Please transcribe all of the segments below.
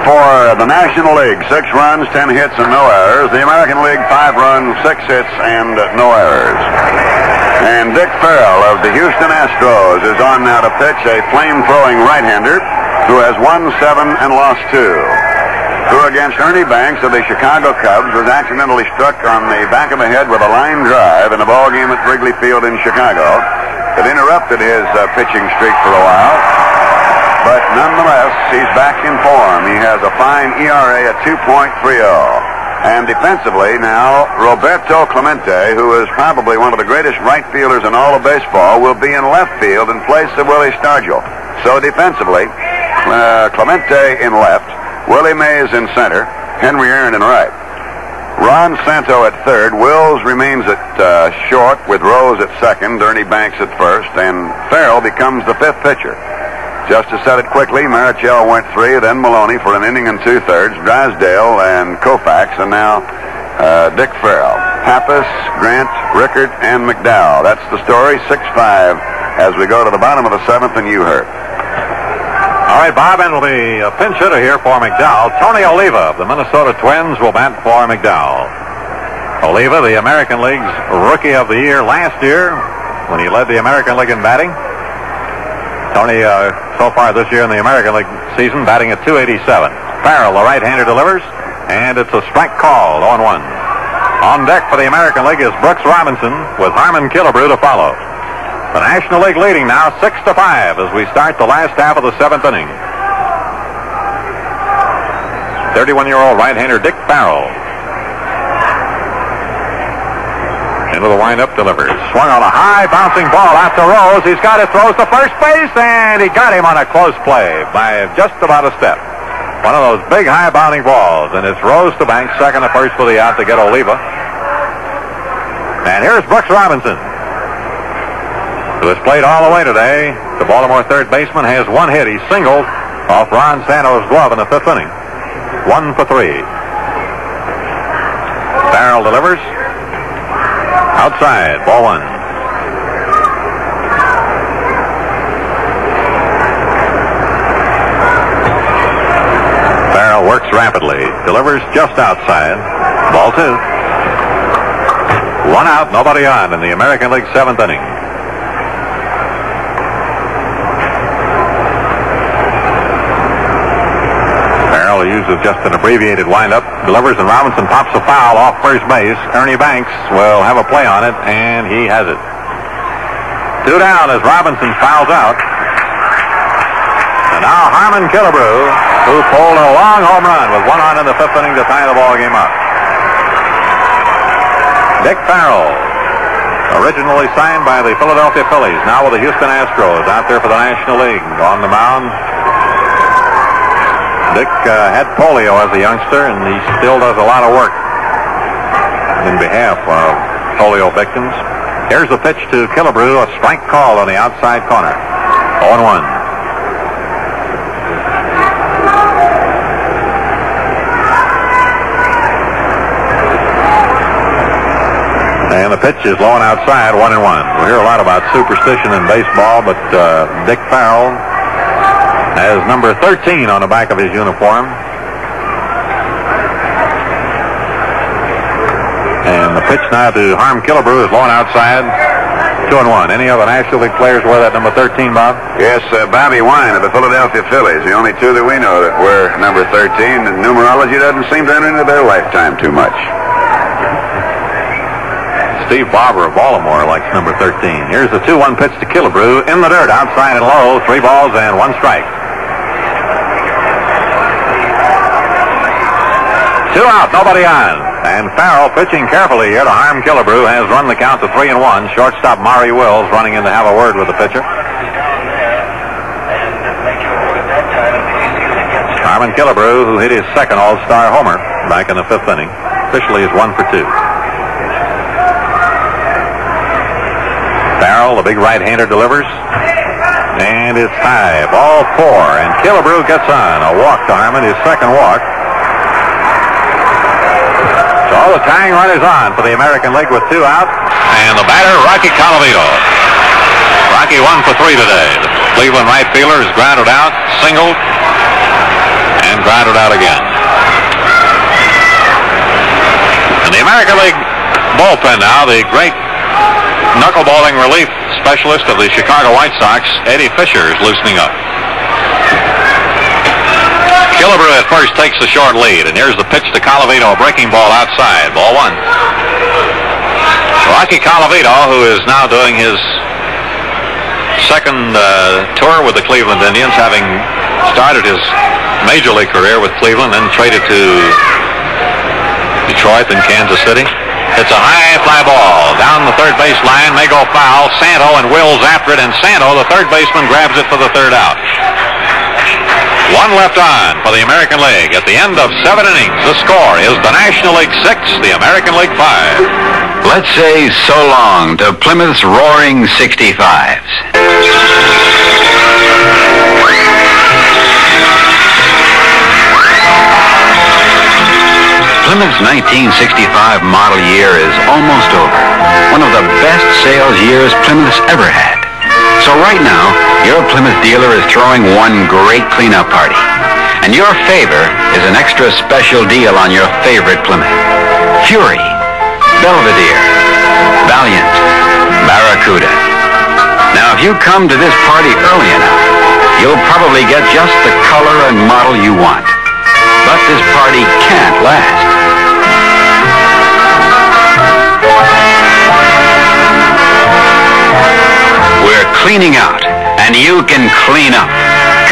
for the National League. Six runs, ten hits, and no errors. The American League, five runs, six hits, and no errors. And Dick Farrell of the Houston Astros is on now to pitch a flame-throwing right-hander who has won seven and lost two. Who against Ernie Banks of the Chicago Cubs was accidentally struck on the back of the head with a line drive in a ball game at Wrigley Field in Chicago. It interrupted his uh, pitching streak for a while. But nonetheless, he's back in form. He has a fine ERA at 2.30. And defensively now, Roberto Clemente, who is probably one of the greatest right fielders in all of baseball, will be in left field in place of Willie Stargell. So defensively, uh, Clemente in left, Willie Mays in center, Henry Aaron in right. Ron Santo at third, Wills remains at uh, short with Rose at second, Ernie Banks at first, and Farrell becomes the fifth pitcher. Just to set it quickly, Marichal went three, then Maloney for an inning and two thirds, Drysdale and Koufax, and now uh, Dick Farrell. Pappas, Grant, Richert, and McDowell. That's the story. 6-5 as we go to the bottom of the seventh, and you heard. All right, Bob, and will be a pinch hitter here for McDowell. Tony Oliva of the Minnesota Twins will bat for McDowell. Oliva, the American League's Rookie of the Year last year when he led the American League in batting. Tony, uh, so far this year in the American League season, batting at 287. Farrell, the right-hander, delivers, and it's a strike call on oh one. On deck for the American League is Brooks Robinson with Harmon Killebrew to follow. The National League leading now six to five as we start the last half of the seventh inning. 31-year-old right-hander Dick Farrell. Into the windup delivers. Swung on a high bouncing ball out to Rose. He's got it, throws to first base, and he got him on a close play by just about a step. One of those big high bounding balls, and it's Rose to Banks, second to first for the out to get Oliva. And here's Brooks Robinson, who has played all the way today. The Baltimore third baseman has one hit. He singled off Ron Santo's glove in the fifth inning. One for three. Farrell delivers. Outside, ball one. Farrell works rapidly, delivers just outside. Ball two. One out, nobody on in the American League seventh inning. Farrell uses just an abbreviated windup, delivers, and Robinson pops a foul off first base. Ernie Banks will have a play on it, and he has it. Two down as Robinson fouls out. And now Harmon Killebrew, who pulled a long home run with one on in the fifth inning to tie the ball game up. Dick Farrell, originally signed by the Philadelphia Phillies, now with the Houston Astros, out there for the National League. On the mound, Dick uh, had polio as a youngster, and he still does a lot of work in behalf of polio victims. Here's the pitch to Killebrew, a strike call on the outside corner. 0 1. And the pitch is low and outside, one and one. We hear a lot about superstition in baseball, but uh, Dick Farrell has number 13 on the back of his uniform. And the pitch now to Harm Killebrew is low and outside. Two and one. Any other National League players wear that number 13, Bob? Yes, uh, Bobby Wine of the Philadelphia Phillies, the only two that we know that wear number 13, and numerology doesn't seem to enter into their lifetime too much. Steve Barber of Baltimore likes number 13. Here's the 2-1 pitch to Killebrew in the dirt, outside and low, three balls and one strike. Two out, nobody on. And Farrell pitching carefully here to Harm Killebrew has run the count to three and one. Shortstop Maury Wills running in to have a word with the pitcher. Harmon Killebrew, who hit his second All-Star homer back in the fifth inning, officially is one for two. Farrell, the big right-hander, delivers. And it's high. Ball four. And Killebrew gets on. A walk to Harmon, his second walk. The tying run is on for the American League with two out. And the batter, Rocky Colavito. Rocky one for three today. The Cleveland right fielder is grounded out, singled, and grounded out again. And the American League bullpen now, the great knuckleballing relief specialist of the Chicago White Sox, Eddie Fisher, is loosening up. Killebrew at first takes the short lead, and here's the pitch to Colavito, a breaking ball outside. Ball one. Rocky Colavito, who is now doing his second uh, tour with the Cleveland Indians, having started his major league career with Cleveland, then traded to Detroit and Kansas City. It's a high fly ball down the third base line. May go foul. Santo and Wills after it, and Santo, the third baseman, grabs it for the third out. One left on for the American League. At the end of seven innings, the score is the National League six, the American League five. Let's say so long to Plymouth's roaring 65s. Plymouth's 1965 model year is almost over. One of the best sales years Plymouth's ever had. So right now, your Plymouth dealer is throwing one great cleanup party. And your favor is an extra special deal on your favorite Plymouth. Fury, Belvedere, Valiant, Barracuda. Now, if you come to this party early enough, you'll probably get just the color and model you want. But this party can't last. Cleaning out, and you can clean up.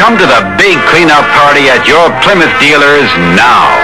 Come to the big cleanup party at your Plymouth dealers now.